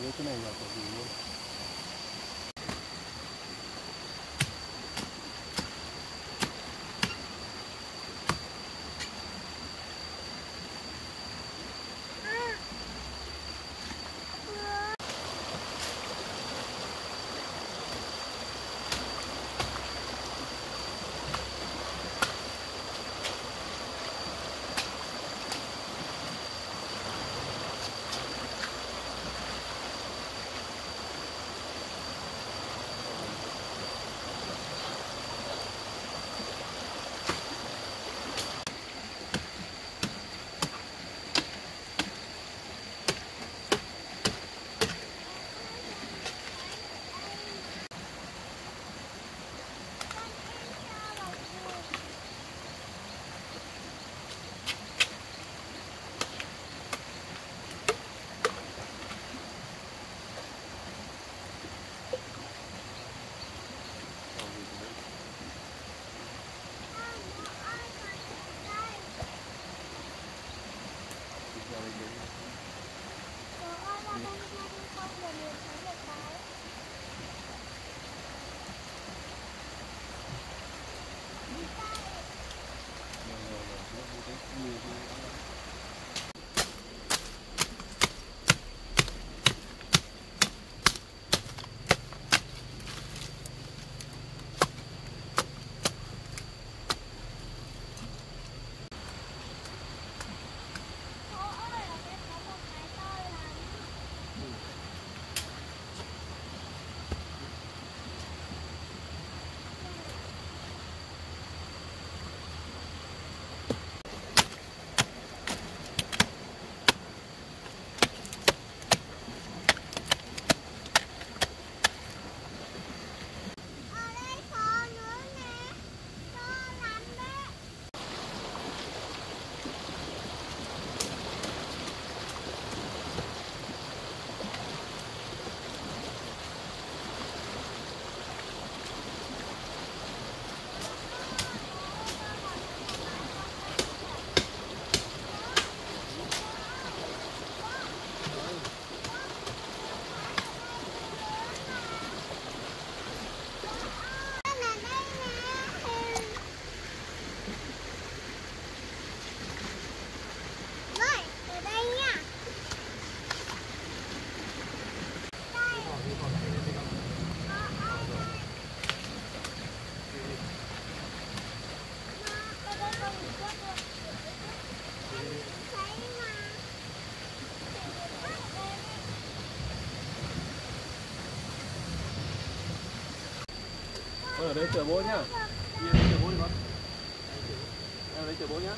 良くないなというふ。Lấy chở bố nhá. Đi lấy chở bố đi con. Em lấy chở bố nhá.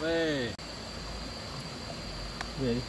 Về. Về đi.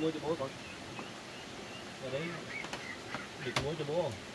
Mua cho bố con Rồi đấy Đi mua cho bố không?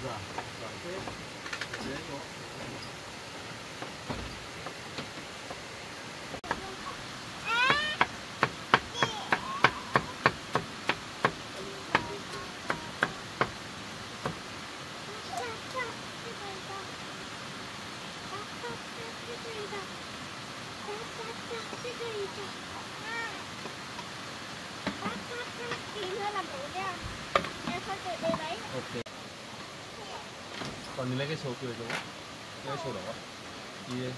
是吧？对 giải. 더 그려줘. 떼셔라. 뒤에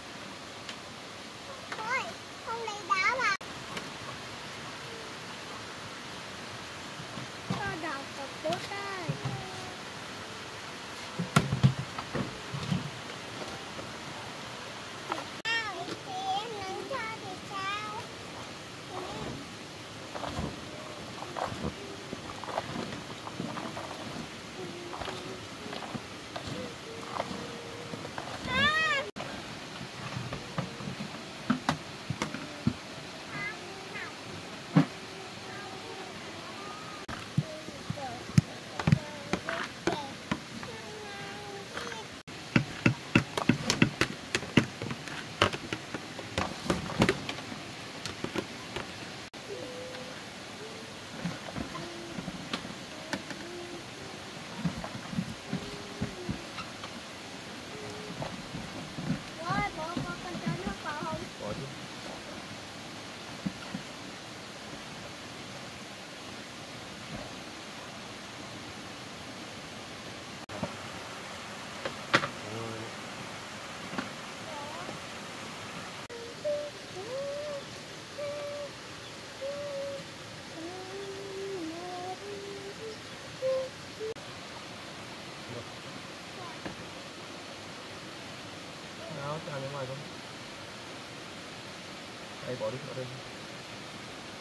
Đây bỏ đi, bỏ đi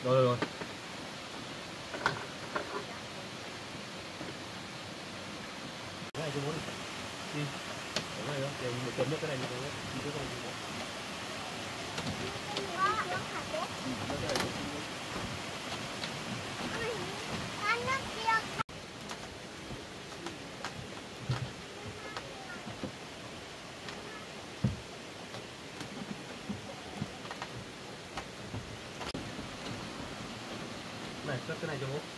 Rồi rồi rồi. ない使ってないでも